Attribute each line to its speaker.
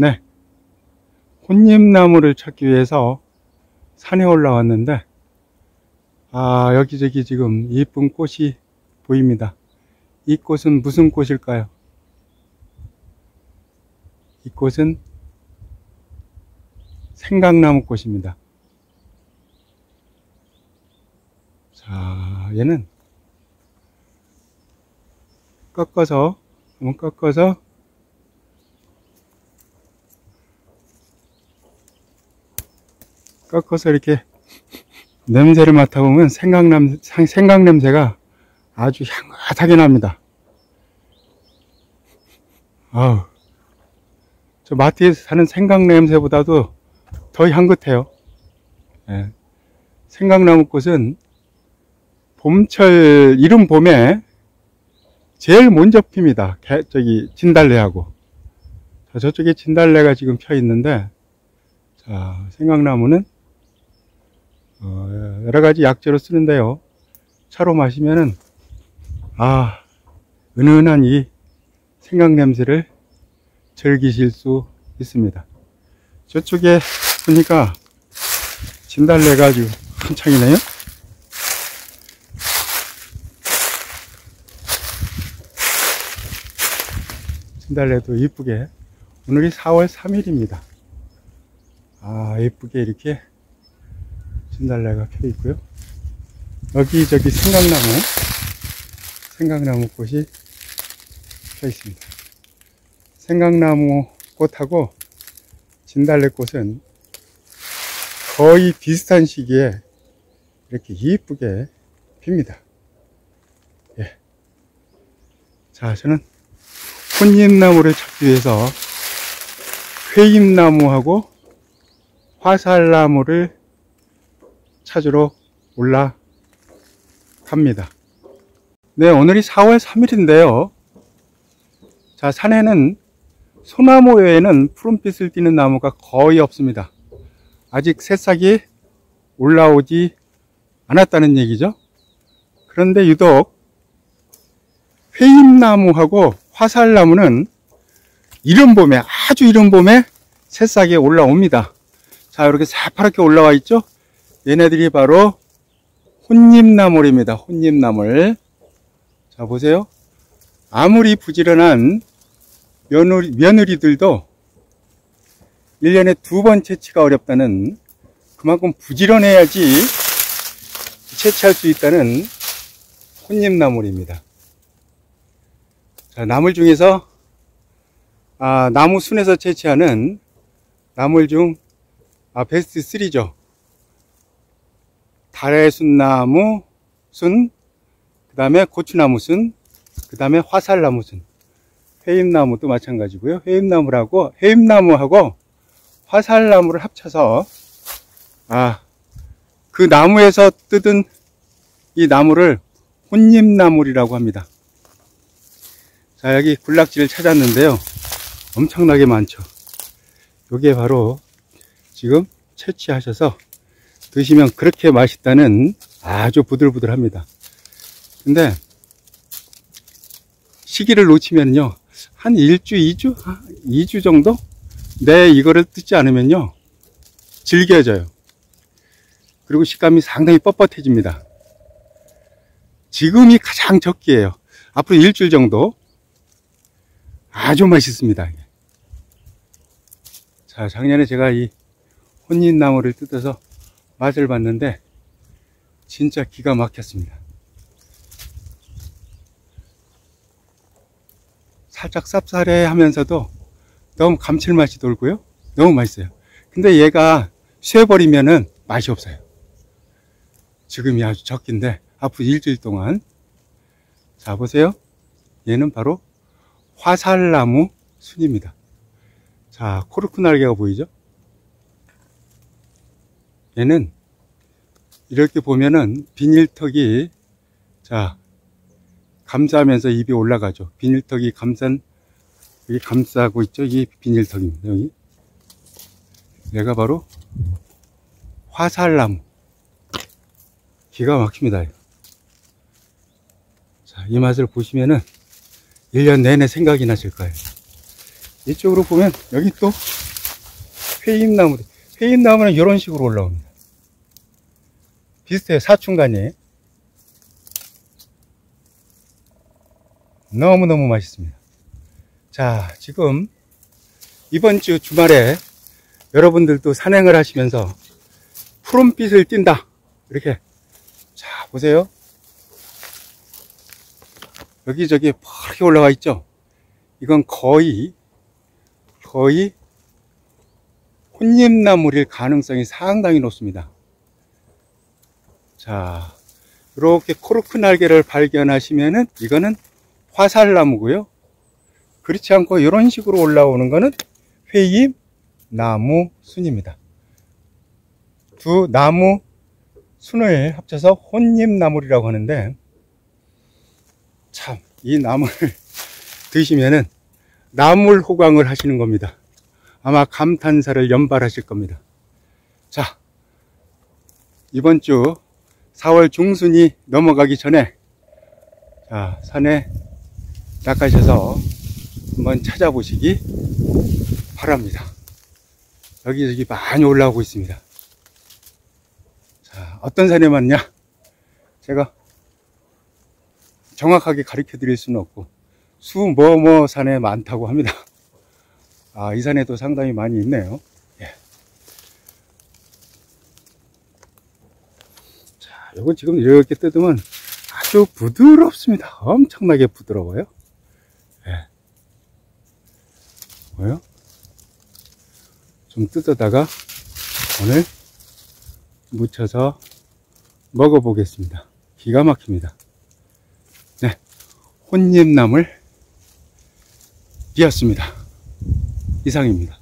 Speaker 1: 네. 혼잎나무를 찾기 위해서 산에 올라왔는데, 아, 여기저기 지금 이쁜 꽃이 보입니다. 이 꽃은 무슨 꽃일까요? 이 꽃은 생강나무 꽃입니다. 자, 얘는 꺾어서, 한번 꺾어서 꺾어서 이렇게 냄새를 맡아보면 생강냄, 생강냄새가 아주 향긋하게 납니다. 아우, 저 마트에서 사는 생강냄새보다도 더 향긋해요. 예. 생강나무 꽃은 봄철, 이른 봄에 제일 먼저 핍니다. 개, 저기, 진달래하고. 자, 저쪽에 진달래가 지금 펴 있는데, 자, 생강나무는 어, 여러 가지 약재로 쓰는데요. 차로 마시면은 아 은은한 이 생강 냄새를 즐기실 수 있습니다. 저쪽에 보니까 진달래가 지금 한창이네요. 진달래도 이쁘게 오늘이 4월 3일입니다. 아 예쁘게 이렇게 진달래가 펴 있고요. 여기저기 생강나무, 생강나무 꽃이 펴 있습니다. 생강나무 꽃하고 진달래 꽃은 거의 비슷한 시기에 이렇게 이쁘게 핍니다. 예. 자, 저는 혼잎나무를 찾기 위해서 회잎나무하고 화살나무를 찾으러 올라갑니다. 네, 오늘이 4월 3일인데요. 자, 산에는 소나무 외에는 푸른빛을 띠는 나무가 거의 없습니다. 아직 새싹이 올라오지 않았다는 얘기죠. 그런데 유독 회임나무하고 화살나무는 이른 봄에, 아주 이른 봄에 새싹이 올라옵니다. 자, 이렇게 새파랗게 올라와 있죠? 얘네들이 바로 혼잎나물입니다. 혼잎나물. 자, 보세요. 아무리 부지런한 며느리, 며느리들도 1년에 두 번 채취가 어렵다는 그만큼 부지런해야지 채취할 수 있다는 혼잎나물입니다. 자, 나물 중에서 아, 나무 순에서 채취하는 나물 중 아, 베스트 3죠. 달래순나무 순, 그 다음에 고추나무 순, 그 다음에 화살나무 순. 회임나무도 마찬가지고요. 회임나무라고, 회임나무하고 화살나무를 합쳐서, 아, 그 나무에서 뜯은 이 나무를 혼잎나물이라고 합니다. 자, 여기 군락지를 찾았는데요. 엄청나게 많죠. 요게 바로 지금 채취하셔서 드시면 그렇게 맛있다는 아주 부들부들합니다. 근데 시기를 놓치면요. 한 1주, 2주? 2주 정도? 내 이거를 뜯지 않으면요. 질겨져요. 그리고 식감이 상당히 뻣뻣해집니다. 지금이 가장 적기예요. 앞으로 일주일 정도 아주 맛있습니다. 자, 작년에 제가 이 혼잎나무를 뜯어서 맛을 봤는데 진짜 기가 막혔습니다. 살짝 쌉싸래 하면서도 너무 감칠맛이 돌고요. 너무 맛있어요. 근데 얘가 쇠버리면은 맛이 없어요. 지금이 아주 적긴데 앞으로 일주일 동안 자 보세요. 얘는 바로 화살나무 순입니다. 자 코르크 날개가 보이죠? 얘는 이렇게 보면은 비닐턱이 자 감싸면서 입이 올라가죠. 비닐턱이 감싼 여기 감싸고 있죠. 이 비닐턱입니다. 여기 얘가 바로 화살나무 기가 막힙니다. 자, 이 맛을 보시면은 1년 내내 생각이 나실 거예요. 이쪽으로 보면 여기 또 회임나무, 회임나무는 이런 식으로 올라옵니다. 비슷해요. 사춘간이. 너무너무 맛있습니다. 자, 지금 이번 주 주말에 여러분들도 산행을 하시면서 푸른빛을 띈다. 이렇게. 자, 보세요. 여기저기 파랗게 올라와 있죠? 이건 거의, 거의 혼잎나물일 가능성이 상당히 높습니다. 자, 이렇게 코르크 날개를 발견하시면은 이거는 화살나무고요. 그렇지 않고 이런 식으로 올라오는 거는 회잎 나무 순입니다. 두 나무 순을 합쳐서 혼잎나물이라고 하는데 참 이 나물 드시면은 나물 호강을 하시는 겁니다. 아마 감탄사를 연발하실 겁니다. 자, 이번 주 4월 중순이 넘어가기 전에 자, 산에 낚아셔서 한번 찾아보시기 바랍니다. 여기저기 많이 올라오고 있습니다. 자, 어떤 산에 맞냐? 제가 정확하게 가르쳐 드릴 수는 없고, 수 뭐뭐 산에 많다고 합니다. 아, 이 산에도 상당히 많이 있네요. 요건 지금 이렇게 뜯으면 아주 부드럽습니다. 엄청나게 부드러워요. 예. 뭐요? 좀 뜯어다가 오늘 무쳐서 먹어보겠습니다. 기가 막힙니다. 네, 혼잎나물 비었습니다. 이상입니다.